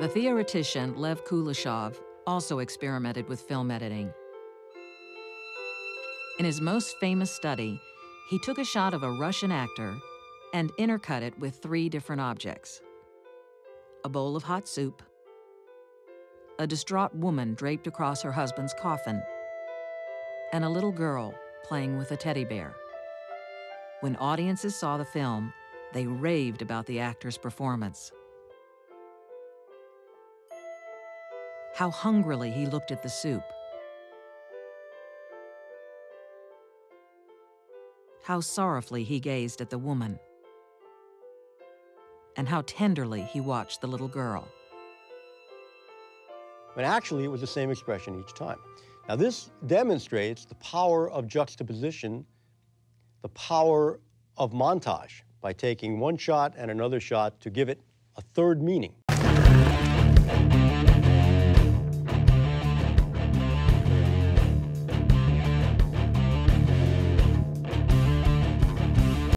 The theoretician Lev Kuleshov also experimented with film editing. In his most famous study, he took a shot of a Russian actor and intercut it with three different objects a bowl of hot soup, a distraught woman draped across her husband's coffin, and a little girl playing with a teddy bear. When audiences saw the film, they raved about the actor's performance. How hungrily he looked at the soup. How sorrowfully he gazed at the woman. And how tenderly he watched the little girl. But actually, it was the same expression each time. Now, this demonstrates the power of juxtaposition, the power of montage by taking one shot and another shot to give it a third meaning.